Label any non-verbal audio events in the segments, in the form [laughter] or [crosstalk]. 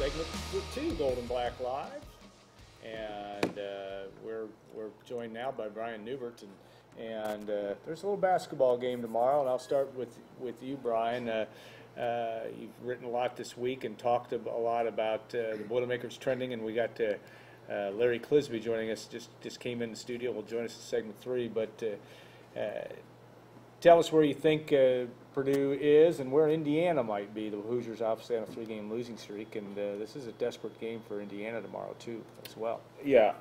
segment two, Gold and Black Live, and uh, we're we're joined now by Brian Neubert, and and uh, there's a little basketball game tomorrow, and I'll start with with you, Brian. Uh, uh, you've written a lot this week and talked a lot about uh, the Boilermakers trending, and we got uh, uh, Larry Clisby joining us. Just just came in the studio. Will join us in segment three, but. Tell us where you think Purdue is and where Indiana might be. The Hoosiers obviously on a three-game losing streak, and uh, this is a desperate game for Indiana tomorrow too, as well. Yeah.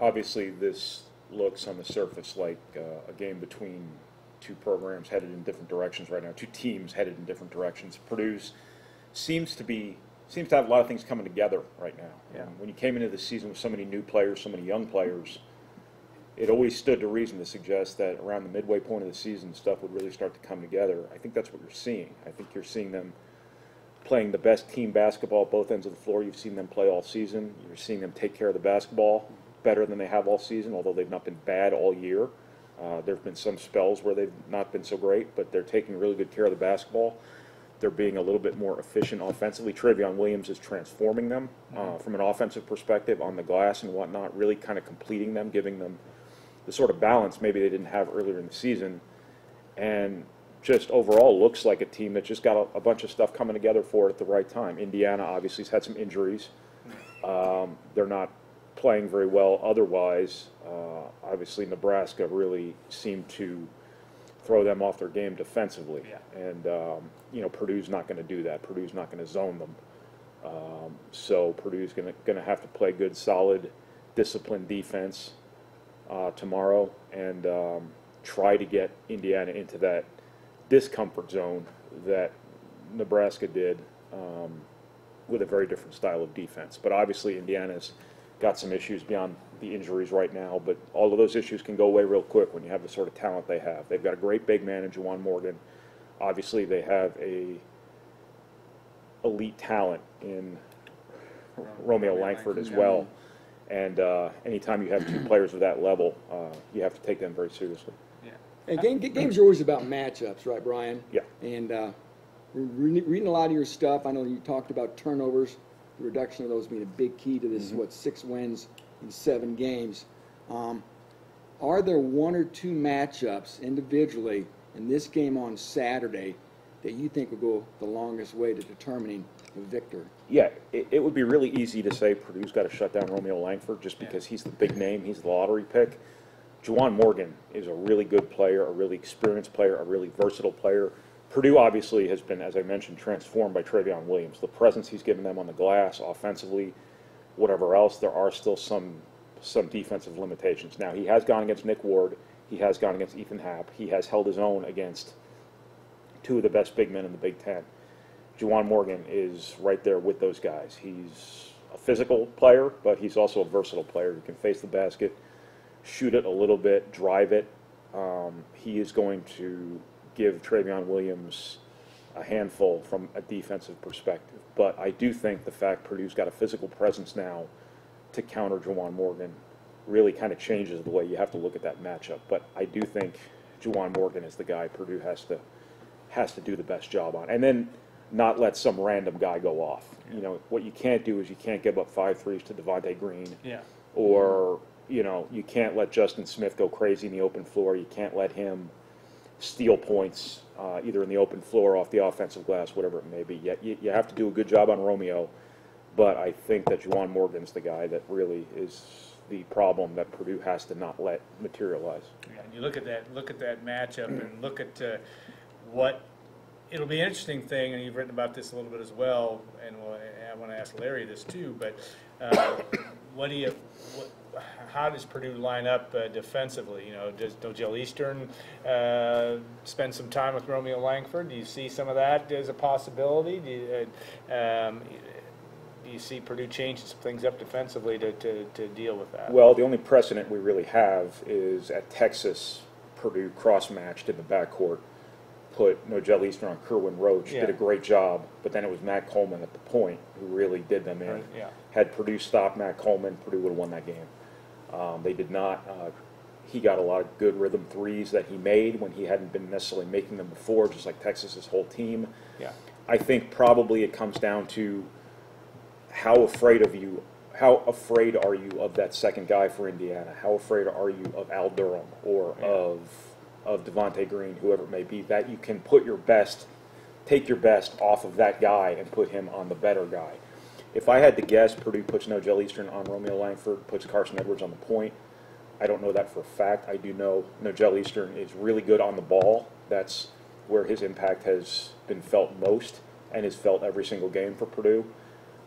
Obviously, this looks on the surface like uh, a game between two programs headed in different directions right now. Two teams headed in different directions. Purdue seems to be seems to have a lot of things coming together right now. Yeah. And when you came into the season with so many new players, so many young players, it always stood to reason to suggest that around the midway point of the season, stuff would really start to come together. I think that's what you're seeing. I think you're seeing them playing the best team basketball at both ends of the floor you've seen them play all season. You're seeing them take care of the basketball better than they have all season, although they've not been bad all year. Uh, there have been some spells where they've not been so great, but they're taking really good care of the basketball. They're being a little bit more efficient offensively. Trevion Williams is transforming them uh, from an offensive perspective on the glass and whatnot, really kind of completing them, giving them the sort of balance maybe they didn't have earlier in the season. And just overall looks like a team that just got a, a bunch of stuff coming together for it at the right time. Indiana obviously has had some injuries. Um, they're not playing very well otherwise. Uh, obviously, Nebraska really seemed to throw them off their game defensively. Yeah. And, um, you know, Purdue's not going to do that. Purdue's not going to zone them. Um, so Purdue's going to have to play good, solid, disciplined defense uh, tomorrow and um, try to get Indiana into that discomfort zone that Nebraska did um, with a very different style of defense. But obviously, Indiana's got some issues beyond the injuries right now, but all of those issues can go away real quick when you have the sort of talent they have. They've got a great big man in Juwan Morgan. Obviously, they have a elite talent in Romeo Langford as well. And uh, anytime you have two [clears throat] players of that level, uh, you have to take them very seriously. Yeah. And game, games are always about matchups, right, Brian? Yeah. And uh, re- reading a lot of your stuff, I know you talked about turnovers, the reduction of those being a big key to this, what, six wins in seven games. Um, are there one or two matchups individually in this game on Saturday that you think will go the longest way to determining the victor? Yeah, it, it would be really easy to say Purdue's got to shut down Romeo Langford just because he's the big name, he's the lottery pick. Juwan Morgan is a really good player, a really experienced player, a really versatile player. Purdue obviously has been, as I mentioned, transformed by Trevion Williams. The presence he's given them on the glass, offensively, whatever else, there are still some some defensive limitations. Now he has gone against Nick Ward, he has gone against Ethan Happ, he has held his own against two of the best big men in the Big Ten. Juwan Morgan is right there with those guys. He's a physical player, but he's also a versatile player. He can face the basket, shoot it a little bit, drive it. Um, he is going to give Trevion Williams a handful from a defensive perspective. But I do think the fact Purdue's got a physical presence now to counter Juwan Morgan really kind of changes the way you have to look at that matchup. But I do think Juwan Morgan is the guy Purdue has to has to do the best job on, and then not let some random guy go off. You know what you can't do is you can't give up five threes to Devonte Green Yeah. or you know you can't let Justin Smith go crazy in the open floor. You can't let him steal points uh, either in the open floor, off the offensive glass, whatever it may be. Yet you, you have to do a good job on Romeo, but I think that Juwan Morgan's the guy that really is the problem that Purdue has to not let materialize. Yeah, and you look at that, look at that matchup and look at uh, what, it'll be an interesting thing, and you've written about this a little bit as well, and we'll- I want to ask Larry this too, but uh, what do you, what, how does Purdue line up uh, defensively? You know, does Nojel Eastern uh, spend some time with Romeo Langford? Do you see some of that as a possibility? Do you, uh, um, do you see Purdue changing some things up defensively to, to, to deal with that? Well, the only precedent we really have is at Texas, Purdue cross-matched in the backcourt, put Nojel Eastern on Kerwin Roach, did a great job, but then it was Matt Coleman at the point who really did them in. Right, yeah. Had Purdue stopped Matt Coleman, Purdue would have won that game. Um, they did not. Uh, he got a lot of good rhythm threes that he made when he hadn't been necessarily making them before, just like Texas's whole team. Yeah. I think probably it comes down to how afraid of you, how afraid are you of that second guy for Indiana? How afraid are you of Al Durham or Yeah. of of Devonte Green, whoever it may be? That you can put your best, take your best off of that guy and put him on the better guy. If I had to guess, Purdue puts Nojel Eastern on Romeo Langford, puts Carson Edwards on the point. I don't know that for a fact. I do know Nojel Eastern is really good on the ball. That's where his impact has been felt most and is felt every single game for Purdue.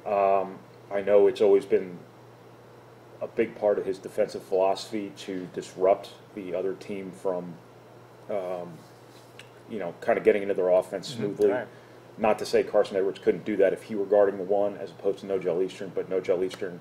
Um, I know it's always been a big part of his defensive philosophy to disrupt the other team from, um, you know, kind of getting into their offense smoothly. Right. Not to say Carson Edwards couldn't do that if he were guarding the one as opposed to Nojel Eastern, but Nojel Eastern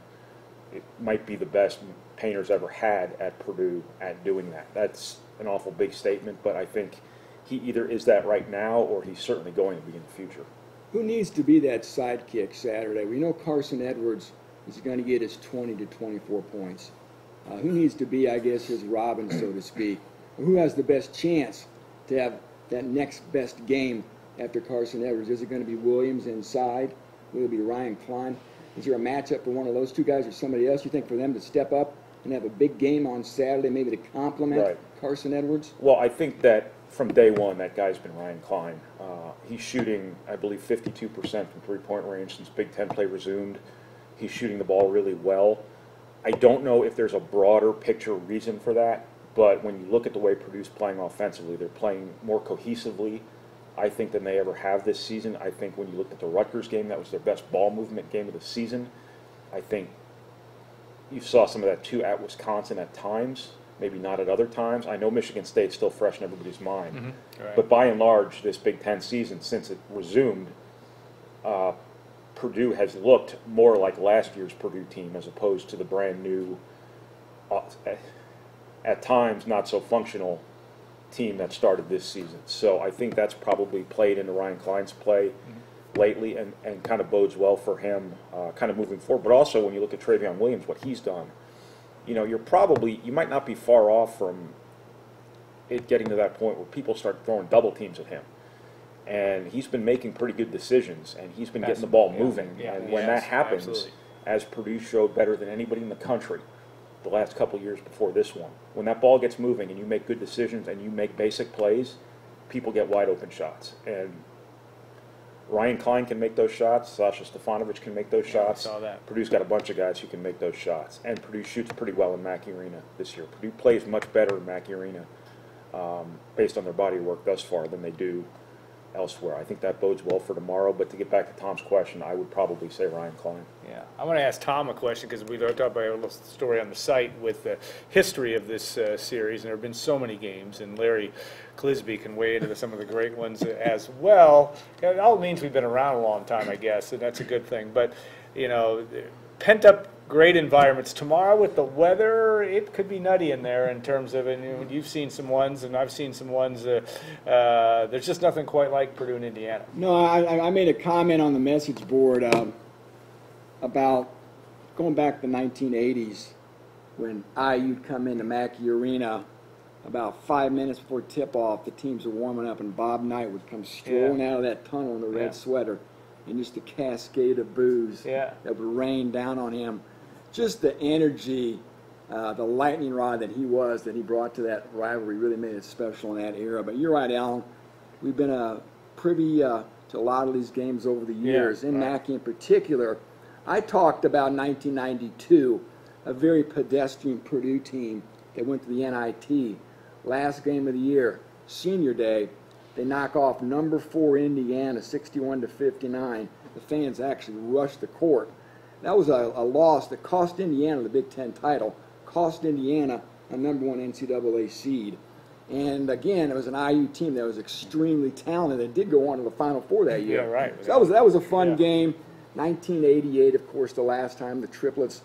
it might be the best Painter's ever had at Purdue at doing that. That's an awful big statement, but I think he either is that right now or he's certainly going to be in the future. Who needs to be that sidekick Saturday? We know Carson Edwards is going to get his 20 to 24 points. Uh, who needs to be, I guess, his Robin, so to speak? Who has the best chance to have that next best game after Carson Edwards? Is it going to be Williams inside? Will it be Ryan Cline? Is there a matchup for one of those two guys or somebody else? You think for them to step up and have a big game on Saturday, maybe to complement Right. Carson Edwards? Well, I think that from day one, that guy's been Ryan Cline. Uh, he's shooting, I believe, 52% from three point range since Big Ten play resumed. He's shooting the ball really well. I don't know if there's a broader picture reason for that, but when you look at the way Purdue's playing offensively, they're playing more cohesively, I think, than they ever have this season. I think when you looked at the Rutgers game, that was their best ball movement game of the season. I think you saw some of that too at Wisconsin at times, maybe not at other times. I know Michigan State's still fresh in everybody's mind, Right. but by and large, this Big Ten season, since it resumed, uh, Purdue has looked more like last year's Purdue team as opposed to the brand new, uh, at times not so functional team that started this season. So I think that's probably played into Ryan Cline's play lately and, and kind of bodes well for him uh, kind of moving forward. But also when you look at Trevion Williams, what he's done, you know, you're probably, you might not be far off from it getting to that point where people start throwing double teams at him. And he's been making pretty good decisions and he's been getting the ball Yeah, moving. yeah, and when yes, that happens, absolutely. as Purdue showed better than anybody in the country the last couple years before this one, when that ball gets moving and you make good decisions and you make basic plays, people get wide open shots. And Ryan Cline can make those shots. Sasha Stefanovic can make those Yeah, I shots. saw that. Purdue's got a bunch of guys who can make those shots, and Purdue shoots pretty well in Mackey Arena this year. Purdue plays much better in Mackey Arena um, based on their body work thus far than they do elsewhere. I think that bodes well for tomorrow. But to get back to Tom's question, I would probably say Ryan Cline. Yeah, I want to ask Tom a question because we talked about a little story on the site with the history of this uh, series, and there have been so many games, and Larry Clisby can weigh into some of the great ones as well. It all means we've been around a long time, I guess, and that's a good thing. But you know, pent up great environments. Tomorrow with the weather, it could be nutty in there in terms of, and you've seen some ones, and I've seen some ones. Uh, uh, there's just nothing quite like Purdue and Indiana. No, I, I- I made a comment on the message board um, about going back to the 1980s when IU'd come into Mackey Arena about five minutes before tip-off. The teams are warming up, and Bob Knight would come strolling out of that tunnel in a red Yeah. sweater, and just a cascade of boos Yeah. that would rain down on him. Just the energy, uh, the lightning rod that he was, that he brought to that rivalry, really made it special in that era. But you're right, Alan. We've been uh, privy uh, to a lot of these games over the years, in right. Mackey in particular. I talked about 1992, a very pedestrian Purdue team that went to the NIT. Last game of the year, senior day, they knock off number four Indiana, 61 to 59. The fans actually rushed the court. That was a, a loss that cost Indiana the Big Ten title, cost Indiana a number one NCAA seed. And again, it was an IU team that was extremely talented. It did go on to the Final Four that year. Yeah, right. So that was that was a fun Yeah. game. 1988, of course, the last time the triplets,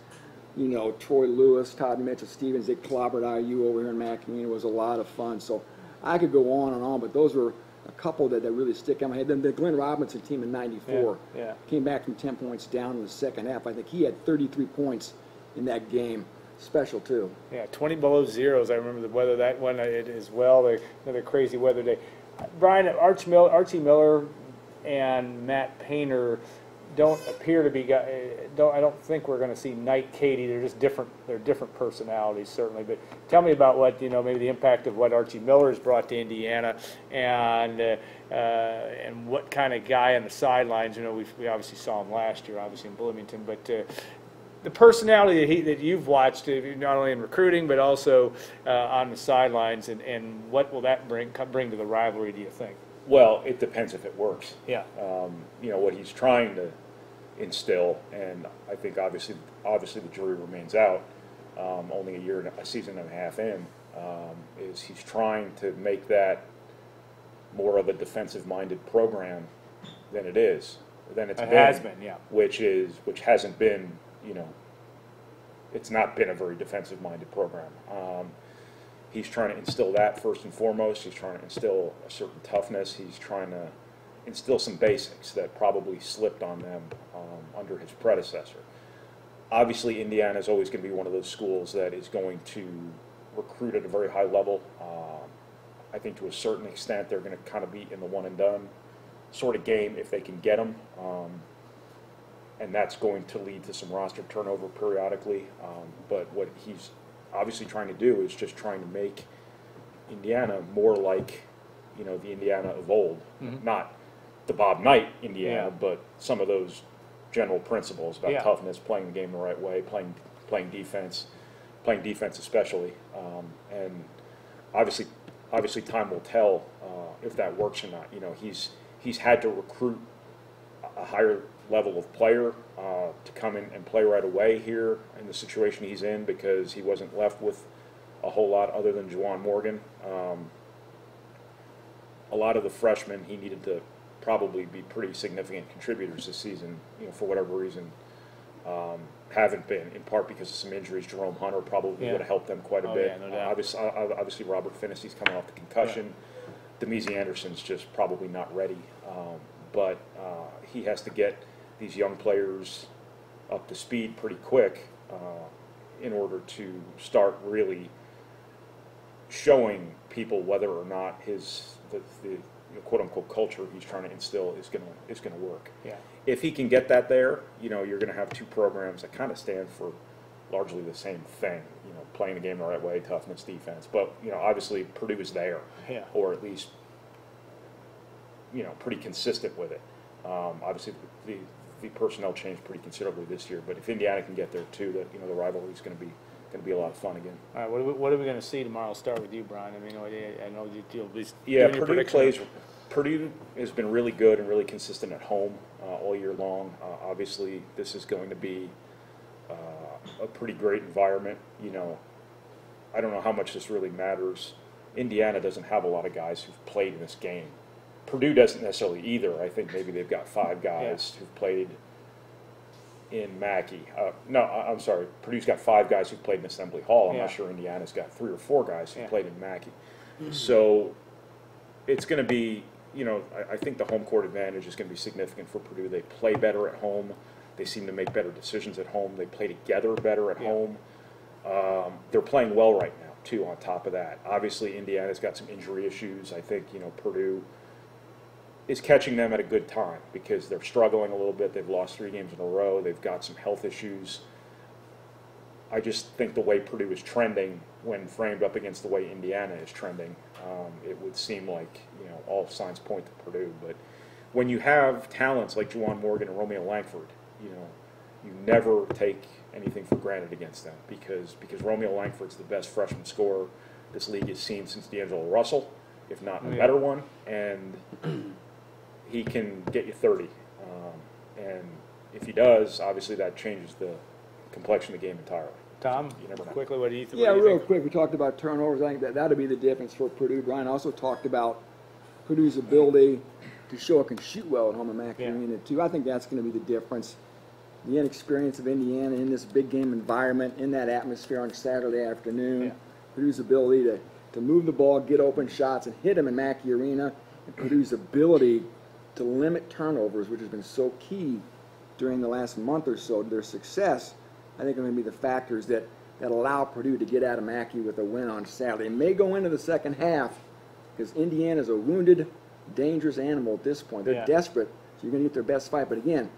you know, Troy Lewis, Todd Mitchell, Stephens, they clobbered IU over here in Mackinac. It was a lot of fun. So I could go on and on, but those were a couple that, that really stick in my head. Then the Glenn Robinson team in '94 Yeah, yeah. came back from 10 points down in the second half. I think he had 33 points in that game. Special too. Yeah, 20 below zeros. I remember the weather that one uh, it as well. The, another crazy weather day. Brian, Arch Archie Miller and Matt Painter, don't appear to be, uh, don't, I don't think we're gonna see Knight, Keady, they're just different, they're different personalities certainly, but tell me about what, you know, maybe the impact of what Archie Miller's brought to Indiana, and, uh, uh, and what kind of guy on the sidelines, you know, we, we obviously saw him last year, obviously in Bloomington, but, uh, the personality that he, that you've watched, uh, not only in recruiting, but also, uh, on the sidelines, and, and what will that bring, bring to the rivalry, do you think? Well, it depends if it works. Yeah. Um, you know, what he's trying to instill, and I think obviously, obviously the jury remains out, um, only a year, and a- season and a half in, um, is he's trying to make that more of a defensive-minded program than it is, than it's It been. has been, yeah. Which is, which hasn't been, you know, it's not been a very defensive-minded program. Um, he's trying to instill that first and foremost. He's trying to instill a certain toughness. He's trying to instill some basics that probably slipped on them um, under his predecessor. Obviously, Indiana is always going to be one of those schools that is going to recruit at a very high level. Um, I think to a certain extent, they're going to kind of be in the one and done sort of game if they can get them. Um, and that's going to lead to some roster turnover periodically. Um, but what he's obviously trying to do is just trying to make Indiana more like, you know, the Indiana of old. Not the Bob Knight Indiana, Yeah. but some of those general principles about Yeah. toughness, playing the game the right way, playing playing defense, playing defense especially. Um, and obviously, obviously, time will tell uh, if that works or not. You know, he's he's had to recruit a- a higher level of player uh, to come in and play right away here in the situation he's in because he wasn't left with a whole lot other than Juwan Morgan. Um, a lot of the freshmen he needed to probably be pretty significant contributors this season, you know, for whatever reason, um, haven't been, in part because of some injuries. Jerome Hunter probably Yeah. would have helped them quite a Oh, bit. yeah, no. Uh, obviously, uh, obviously, Robert Phinisee's coming off the concussion. Damezi Anderson's just probably not ready. Um, but uh, he has to get these young players up to speed pretty quick uh, in order to start really showing people whether or not his the, the you know, quote unquote culture he's trying to instill is gonna is gonna work. Yeah. If he can get that there, you know, you're gonna have two programs that kind of stand for largely the same thing. You know, playing the game the right way, toughness, defense. But you know, obviously Purdue is there, Yeah. or at least you know pretty consistent with it. Um, obviously, the, the personnel changed pretty considerably this year, but if Indiana can get there too, that you know the rivalry is going to be going to be a lot of fun again. All right, what are we, what are we gonna see tomorrow? I'll start with you, Brian. I mean, I I know you- you'll be Yeah, Purdue plays. Purdue has been really good and really consistent at home uh, all year long. Uh, obviously, this is going to be uh, a pretty great environment. You know, I don't know how much this really matters. Indiana doesn't have a lot of guys who've played in this game. Purdue doesn't necessarily either. I think maybe they've got five guys who've played in Mackey. Uh, no, I- I'm sorry. Purdue's got five guys who've played in Assembly Hall. I'm Yeah. not sure Indiana's got three or four guys who've Yeah. played in Mackey. So it's going to be, you know, I, I think the home court advantage is going to be significant for Purdue. They play better at home. They seem to make better decisions at home. They play together better at Yeah. home. Um, they're playing well right now, too, on top of that. Obviously, Indiana's got some injury issues. I think, you know, Purdue is catching them at a good time because they're struggling a little bit. They've lost three games in a row. They've got some health issues. I just think the way Purdue is trending, when framed up against the way Indiana is trending, um, it would seem like you know all signs point to Purdue. But when you have talents like Juwan Morgan and Romeo Langford, you know, you never take anything for granted against them because because Romeo Langford's the best freshman scorer this league has seen since D'Angelo Russell, if not a Yeah. better one, and he can get you 30. Um, and if he does, obviously that changes the complexion of the game entirely. Tom, You never know. quickly, what do you, th- Yeah, what do you real quick, we talked about turnovers. I think that that'll be the difference for Purdue. Brian also talked about Purdue's ability to show it can shoot well at home in Mackey Yeah. Arena too. I think that's going to be the difference. The inexperience of Indiana in this big game environment, in that atmosphere on Saturday afternoon. Yeah. Purdue's ability to, to move the ball, get open shots, and hit them in Mackey Arena. And Purdue's ability to limit turnovers, which has been so key during the last month or so to their success, I think are going to be the factors that, that allow Purdue to get out of Mackey with a win on Saturday. It may go into the second half because Indiana is a wounded, dangerous animal at this point. They're Yeah. desperate, so you're going to get their best fight. But again,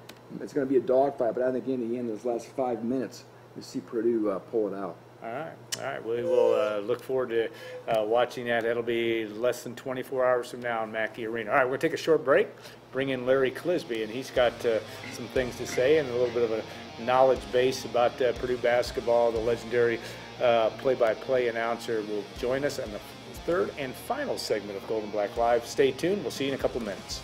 it's going to be a dogfight, but I think in the end, those last five minutes, you see Purdue uh, pull it out. All right, all right. We will uh, look forward to uh, watching that. That'll be less than 24 hours from now in Mackey Arena. All right, we're to take a short break, bring in Larry Clisby, and he's got uh, some things to say and a little bit of a knowledge base about uh, Purdue basketball. The legendary uh, play-by-play announcer will join us in the third and final segment of Gold and Black Live. Stay tuned. We'll see you in a couple minutes.